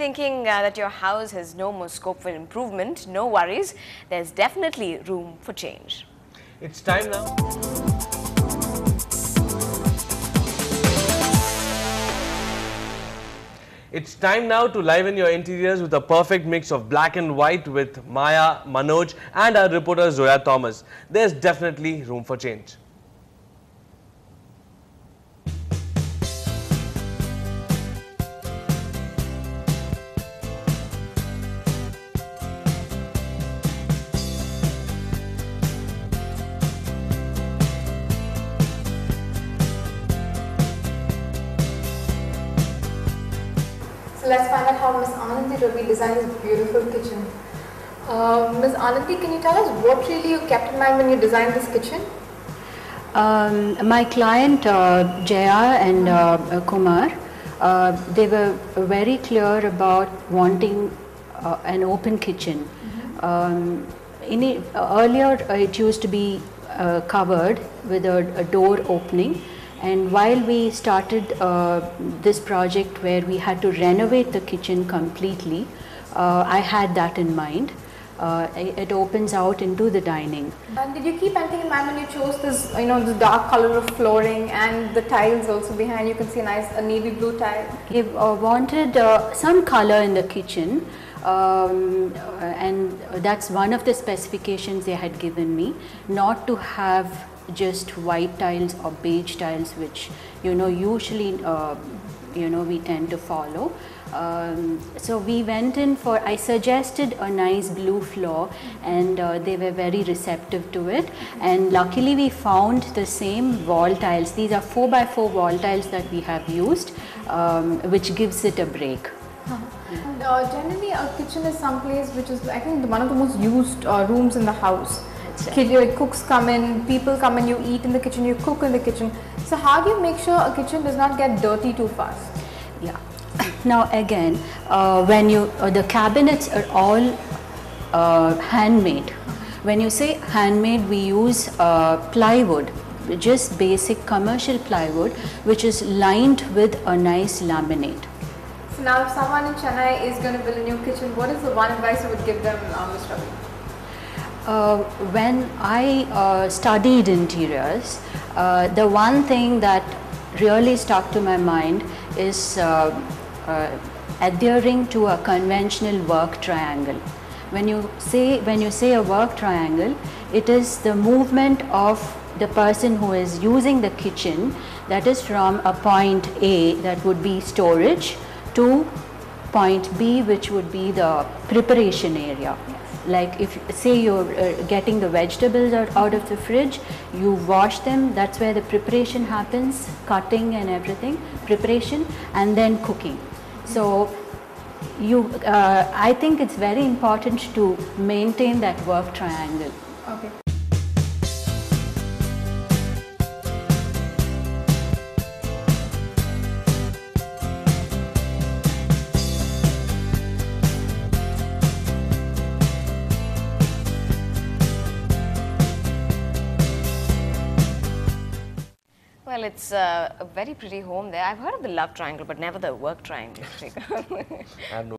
thinking uh, that your house has no more scope for improvement, no worries. There's definitely room for change. It's time now. It's time now to liven your interiors with a perfect mix of black and white with Maya, Manoj and our reporter Zoya Thomas. There's definitely room for change. Let's find out how Miss Anandi Ravi designed this beautiful kitchen. Uh, Ms. Anandi, can you tell us what really you kept in mind when you designed this kitchen? Um, my client uh, Jaya and uh, Kumar, uh, they were very clear about wanting uh, an open kitchen. Um, in it, earlier, it used to be uh, covered with a, a door opening, and while we started uh, this project where we had to renovate the kitchen completely, uh, I had that in mind. Uh, it opens out into the dining. And did you keep anything in mind when you chose this, you know, this dark color of flooring and the tiles also behind? You can see a nice a navy blue tile. I uh, wanted uh, some color in the kitchen, um, and that's one of the specifications they had given me. Not to have just white tiles or beige tiles, which you know usually uh, you know we tend to follow. Um, so we went in for. I suggested a nice blue floor, and uh, they were very receptive to it. And luckily, we found the same wall tiles. These are four by four wall tiles that we have used, um, which gives it a break. And, uh, generally, a kitchen is some place which is, I think, one of the most used uh, rooms in the house. That's Kid, your cooks come in, people come in, you eat in the kitchen, you cook in the kitchen. So how do you make sure a kitchen does not get dirty too fast? Yeah. Now again, uh, when you uh, the cabinets are all uh, handmade. When you say handmade, we use uh, plywood, just basic commercial plywood, which is lined with a nice laminate. So now if someone in Chennai is going to build a new kitchen, what is the one advice you would give them, uh, Ms. Ravi? Uh, when I uh, studied interiors, uh, the one thing that really stuck to my mind is uh, uh, adhering to a conventional work triangle. When you say when you say a work triangle, it is the movement of the person who is using the kitchen that is from a point A that would be storage to point B which would be the preparation area like if say you're uh, getting the vegetables out, out of the fridge you wash them that's where the preparation happens cutting and everything preparation and then cooking so you uh, i think it's very important to maintain that work triangle Okay. Well, it's uh, a very pretty home there. I've heard of the love triangle, but never the work triangle. I have no